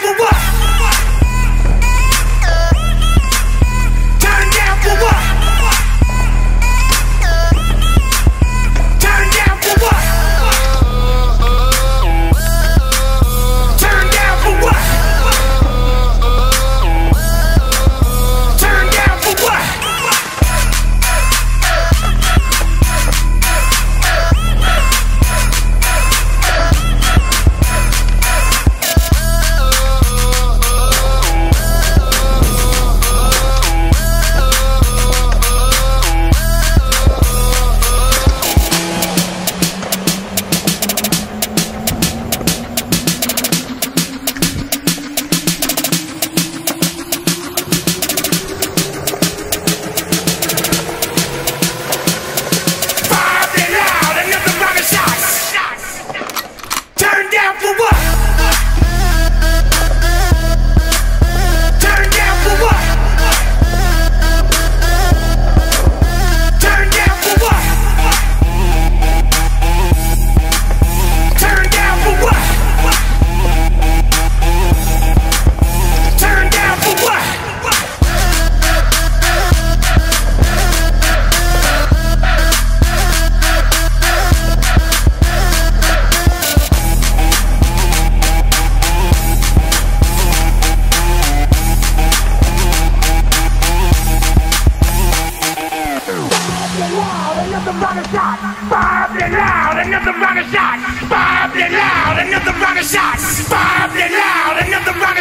for what? shot, bombed loud, another rocket shot, bombed and loud, another rocket shot, bombed and loud, another rocket